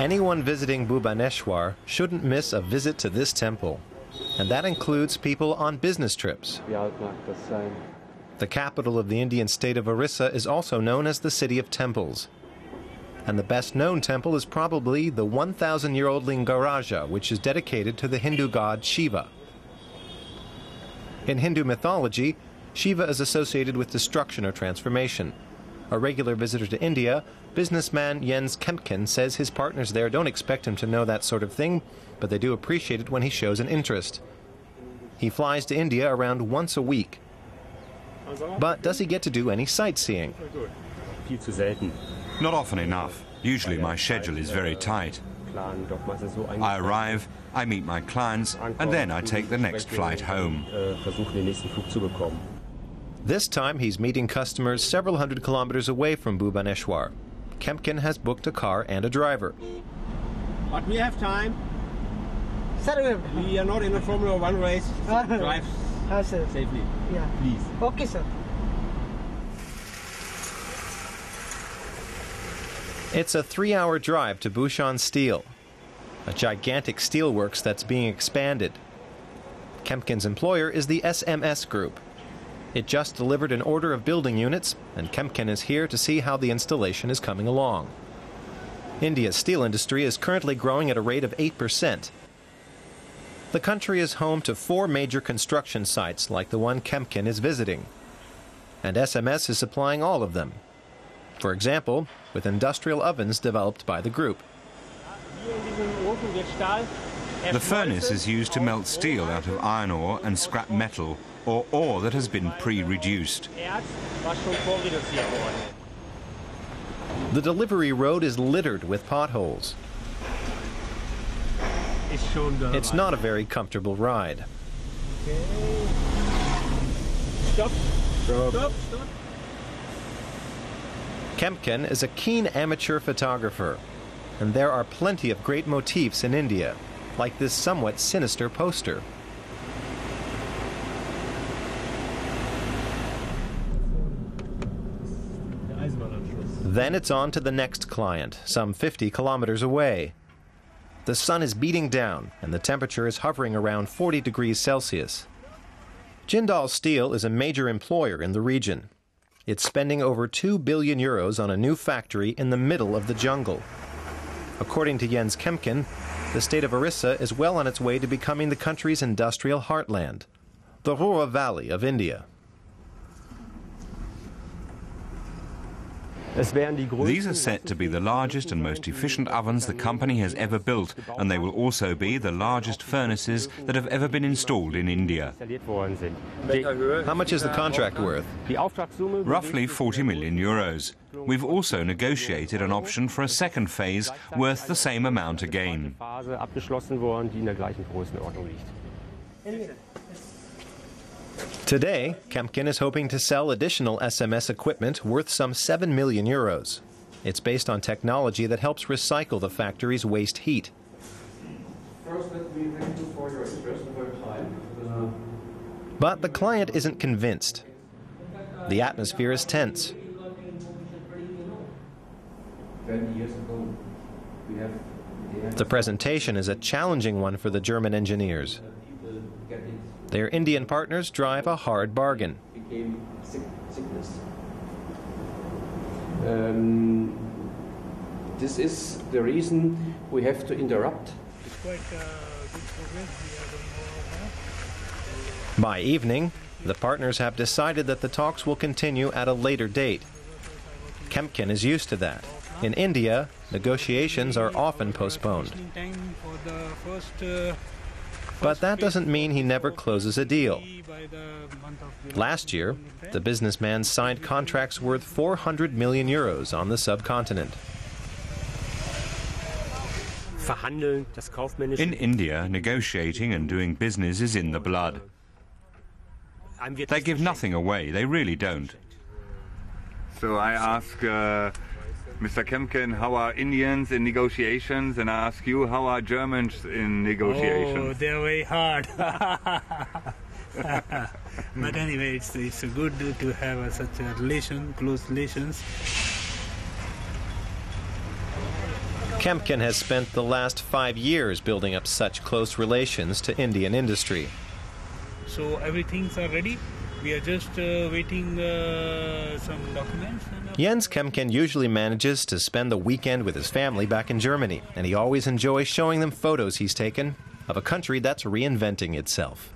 Anyone visiting Bhubaneswar shouldn't miss a visit to this temple. And that includes people on business trips. The capital of the Indian state of Orissa is also known as the City of Temples. And the best known temple is probably the 1,000 year old Lingaraja, which is dedicated to the Hindu god Shiva. In Hindu mythology, Shiva is associated with destruction or transformation. A regular visitor to India, businessman Jens Kempken says his partners there don't expect him to know that sort of thing, but they do appreciate it when he shows an interest. He flies to India around once a week. But does he get to do any sightseeing? Not often enough. Usually my schedule is very tight. I arrive, I meet my clients, and then I take the next flight home. This time he's meeting customers several hundred kilometers away from Bhubaneswar. Kempken has booked a car and a driver. But we have time. Sir, We are not in a Formula One race. Ah. Drive Ah, sir. safely, Yeah. please. Okay, sir. It's a three hour drive to Bhushan Steel, a gigantic steelworks that's being expanded. Kempken's employer is the SMS Group. It just delivered an order of building units, and Kempken is here to see how the installation is coming along. India's steel industry is currently growing at a rate of 8%. The country is home to four major construction sites like the one Kempken is visiting. And SMS is supplying all of them. For example, with industrial ovens developed by the group. The furnace is used to melt steel out of iron ore and scrap metal, or ore that has been pre-reduced. The delivery road is littered with potholes. It's not a very comfortable ride. Stop. Stop. Stop. Kempken is a keen amateur photographer, and there are plenty of great motifs in India, like this somewhat sinister poster. Then it's on to the next client, some 50 kilometers away. The sun is beating down, and the temperature is hovering around 40 degrees Celsius. Jindal Steel is a major employer in the region. It's spending over 2 billion euros on a new factory in the middle of the jungle. According to Jens Kempken, the state of Orissa is well on its way to becoming the country's industrial heartland, the Ruhr Valley of India. These are set to be the largest and most efficient ovens the company has ever built, and they will also be the largest furnaces that have ever been installed in India. How much is the contract worth? Roughly 40 million euros. We've also negotiated an option for a second phase worth the same amount again. Today, Kempken is hoping to sell additional SMS equipment worth some 7 million euros. It's based on technology that helps recycle the factory's waste heat. First, let me thank you for your interest and your time. Uh, But the client isn't convinced. The atmosphere is tense. Twenty years ago, we have The presentation is a challenging one for the German engineers. People getting Their Indian partners drive a hard bargain. became sick, sickness. Um, this is the reason we have to interrupt Quite uh, good progress. We are. By evening, the partners have decided that the talks will continue at a later date. Kempken is used to that. In India, negotiations are often postponed. But that doesn't mean he never closes a deal. by the month of July. Last year, the businessman signed contracts worth 400 million euros on the subcontinent. Verhandeln, das Kaufmännische. In India, negotiating and doing business is in the blood. They give nothing away, they really don't. So I ask uh, Mr. Kempken, how are Indians in negotiations? And I ask you, how are Germans in negotiations? Oh, they're very hard. but anyway, it's, it's good to have a, such a relation, close relations. Kempken has spent the last five years building up such close relations to Indian industry. So everything's are ready. We are just uh, waiting uh, some documents. Uh, Jens Kempken usually manages to spend the weekend with his family back in Germany, and he always enjoys showing them photos he's taken of a country that's reinventing itself.